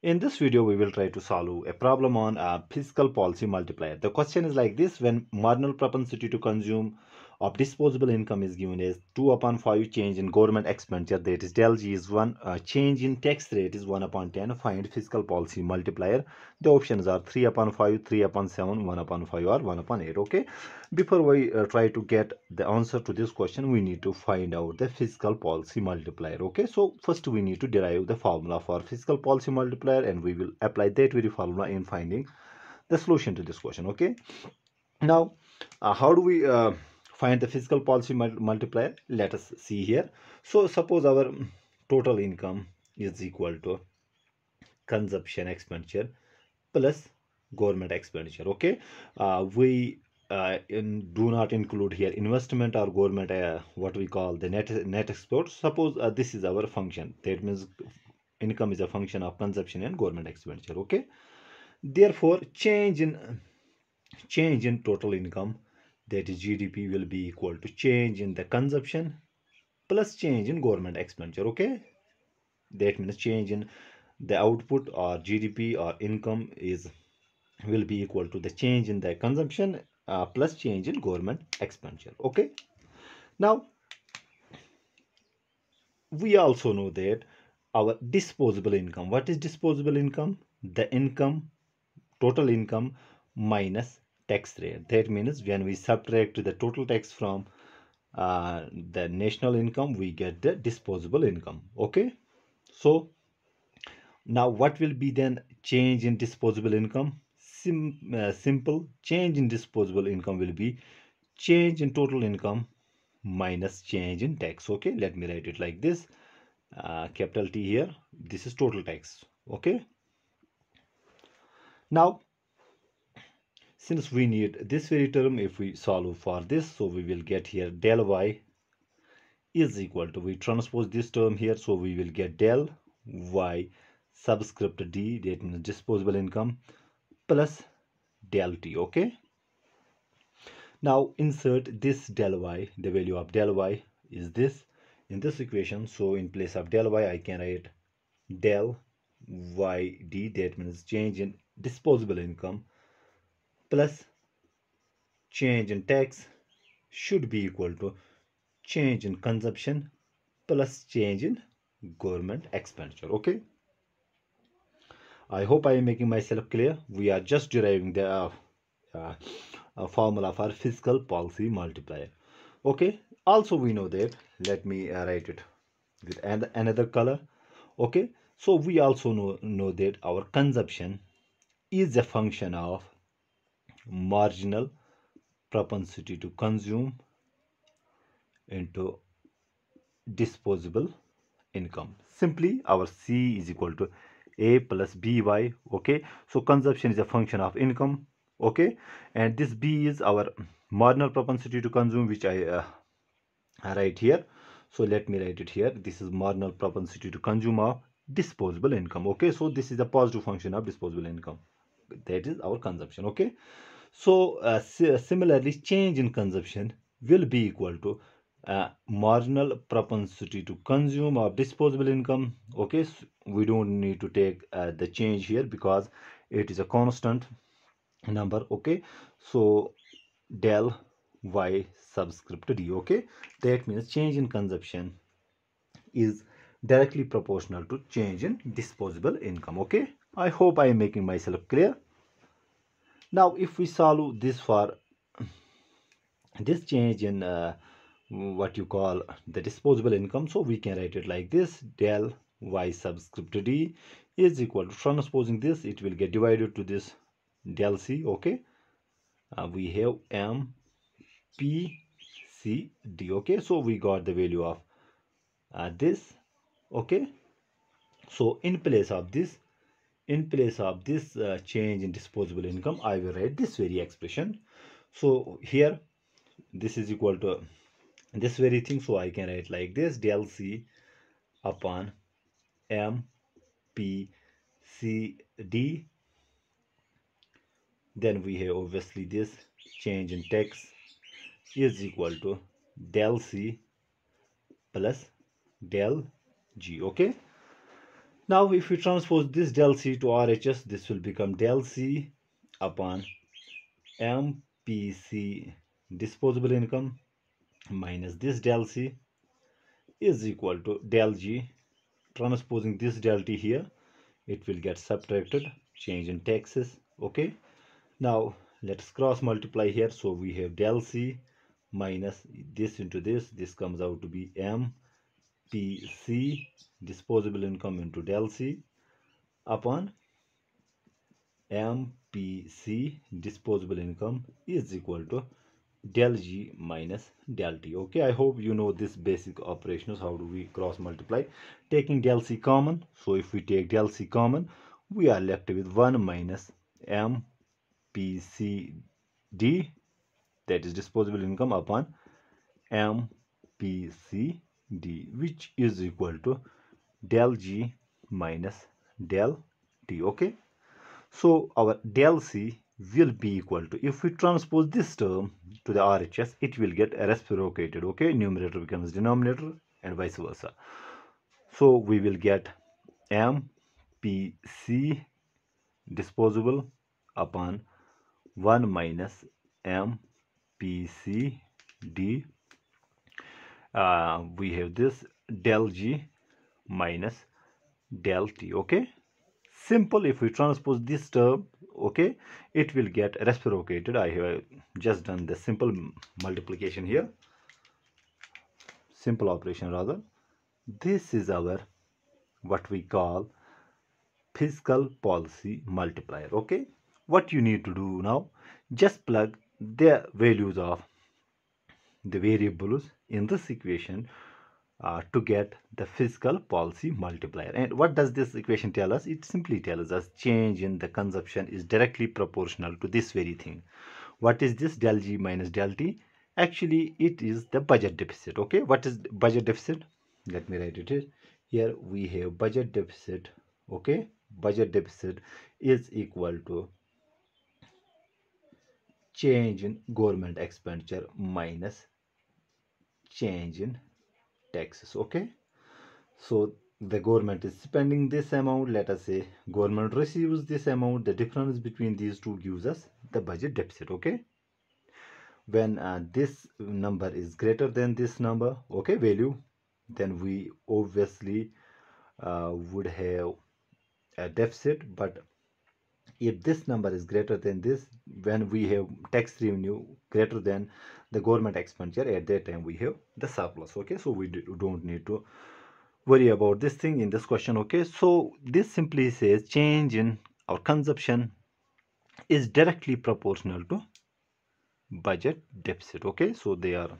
In this video, we will try to solve a problem on a fiscal policy multiplier. The question is like this, when marginal propensity to consume of disposable income is given as 2 upon 5 change in government expenditure that is del g is 1 uh, change in tax rate is 1 upon 10 find fiscal policy multiplier. The options are 3 upon 5 3 upon 7 1 upon 5 or 1 upon 8 okay? Before we uh, try to get the answer to this question we need to find out the fiscal policy multiplier okay? So first we need to derive the formula for fiscal policy multiplier and we will apply that very formula in finding the solution to this question okay? Now uh, how do we uh, find the fiscal policy multiplier. Let us see here. So suppose our total income is equal to consumption expenditure plus government expenditure okay? Uh, we uh, in, do not include here investment or government uh, what we call the net net export suppose uh, this is our function. That means income is a function of consumption and government expenditure okay? Therefore change in change in total income that is GDP will be equal to change in the consumption plus change in government expenditure okay? That means change in the output or GDP or income is will be equal to the change in the consumption uh, plus change in government expenditure okay? Now we also know that our disposable income what is disposable income? The income total income minus tax rate. That means when we subtract the total tax from uh, the national income we get the disposable income. Okay? So now what will be then change in disposable income? Sim uh, simple change in disposable income will be change in total income minus change in tax. Okay? Let me write it like this. Uh, capital T here. This is total tax. Okay? Now since we need this very term if we solve for this so we will get here del y is equal to we transpose this term here so we will get del y subscript d that means disposable income plus del t okay? Now insert this del y the value of del y is this. In this equation so in place of del y i can write del y d that means change in disposable income plus change in tax should be equal to change in consumption plus change in government expenditure okay? I hope i am making myself clear. We are just deriving the uh, uh, formula for fiscal policy multiplier okay? Also we know that let me uh, write it with another color okay? So we also know, know that our consumption is a function of marginal propensity to consume into disposable income. Simply our c is equal to a plus by okay? So consumption is a function of income okay? And this b is our marginal propensity to consume which i uh, write here. So let me write it here. This is marginal propensity to consume of disposable income okay? So this is a positive function of disposable income. That is our consumption okay so uh, similarly, change in consumption will be equal to uh, marginal propensity to consume of disposable income. Okay, so we don't need to take uh, the change here because it is a constant number. Okay, so del y subscript d. Okay, that means change in consumption is directly proportional to change in disposable income. Okay, I hope I am making myself clear now if we solve this for this change in uh, what you call the disposable income so we can write it like this del y subscript d is equal to transposing this it will get divided to this del c okay? Uh, we have m p c d okay? So we got the value of uh, this okay? So in place of this in place of this uh, change in disposable income i will write this very expression. So here this is equal to this very thing. So i can write like this del c upon m p c d. Then we have obviously this change in tax is equal to del c plus del g okay now if we transpose this del c to RHS this will become del c upon MPC disposable income minus this del c is equal to del g. Transposing this del t here it will get subtracted change in taxes. Okay. Now let's cross multiply here. So we have del c minus this into this. This comes out to be m p c disposable income into del c upon m p c disposable income is equal to del g minus del t. Okay i hope you know this basic operations how do we cross multiply. Taking del c common so if we take del c common we are left with 1 minus m p c d that is disposable income upon MPCD which is equal to del G minus del T okay? So our del C will be equal to if we transpose this term to the RHS it will get reciprocated okay? Numerator becomes denominator and vice versa. So we will get MPC disposable upon 1 minus M PCD uh, we have this del G minus del T okay? Simple if we transpose this term okay it will get reciprocated. I have just done the simple multiplication here. Simple operation rather. This is our what we call fiscal policy multiplier okay? What you need to do now just plug the values of the variables in this equation uh, to get the fiscal policy multiplier. And what does this equation tell us? It simply tells us change in the consumption is directly proportional to this very thing. What is this del g minus del t? Actually it is the budget deficit okay? What is budget deficit? Let me write it here. Here we have budget deficit okay? Budget deficit is equal to change in government expenditure minus change in taxes okay? So the government is spending this amount. Let us say government receives this amount. The difference between these two gives us the budget deficit okay? When uh, this number is greater than this number okay value then we obviously uh, would have a deficit but if this number is greater than this when we have tax revenue greater than the government expenditure at that time we have the surplus okay? So we don't need to worry about this thing in this question okay? So this simply says change in our consumption is directly proportional to budget deficit okay? So they are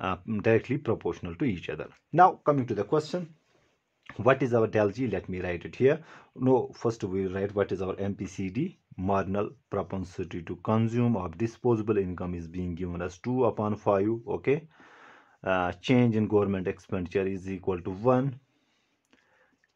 uh, directly proportional to each other. Now coming to the question what is our del g? Let me write it here. No first we write what is our mpcd marginal propensity to consume of disposable income is being given as 2 upon 5 okay? Uh, change in government expenditure is equal to 1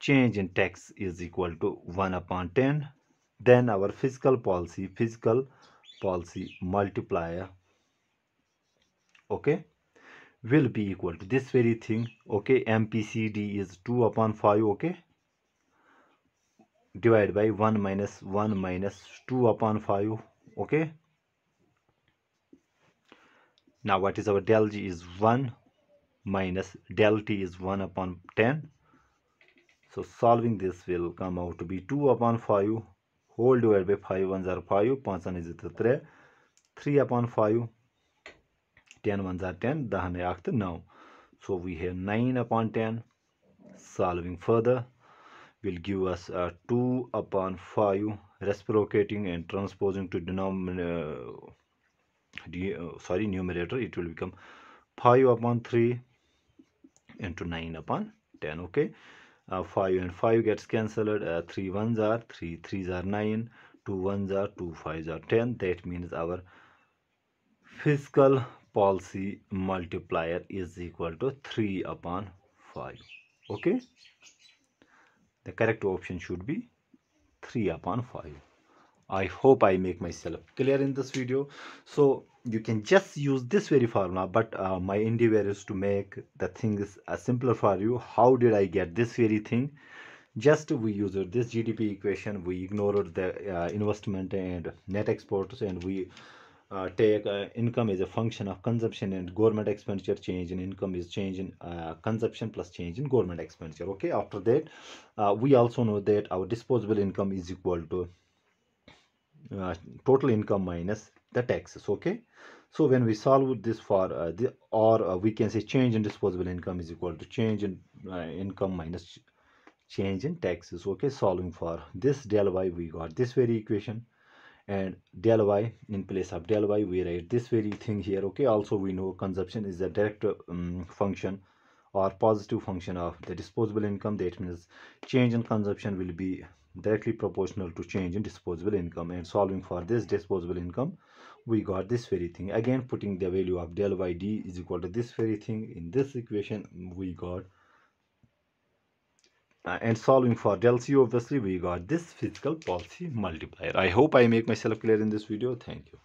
change in tax is equal to 1 upon 10 then our fiscal policy fiscal policy multiplier okay will be equal to this very thing okay mpcd is 2 upon 5 okay divided by 1 minus 1 minus 2 upon 5 okay. Now what is our del g is 1 minus del t is 1 upon 10 so solving this will come out to be 2 upon 5 whole divided by 5 1 are 5 5 1 is 3 3 upon 5 10 ones are 10 dahan acht 9 so we have 9 upon 10 solving further will give us uh, 2 upon 5 reciprocating and transposing to denominator uh, sorry numerator. It will become 5 upon 3 into 9 upon 10 okay? Uh, 5 and 5 gets cancelled. Uh, 3 ones are 3 threes are 9 2 ones are 2 fives are 10 that means our fiscal policy multiplier is equal to 3 upon 5 okay? The correct option should be 3 upon 5 i hope i make myself clear in this video. So you can just use this very formula but uh, my endeavor is to make the things uh, simpler for you. How did i get this very thing? Just we used this gdp equation we ignored the uh, investment and net exports and we uh, take uh, income as a function of consumption and government expenditure change in income is change in uh, consumption plus change in government expenditure. Okay after that uh, we also know that our disposable income is equal to uh, total income minus the taxes. Okay so when we solve this for uh, the or we can say change in disposable income is equal to change in income minus change in taxes. Okay solving for this del y we got this very equation and del y in place of del y we write this very thing here okay? Also we know consumption is a direct um, function or positive function of the disposable income. That means change in consumption will be directly proportional to change in disposable income. And solving for this disposable income we got this very thing. Again putting the value of del y d is equal to this very thing. In this equation we got uh, and solving for del C obviously we got this fiscal policy multiplier. I hope I make myself clear in this video. Thank you.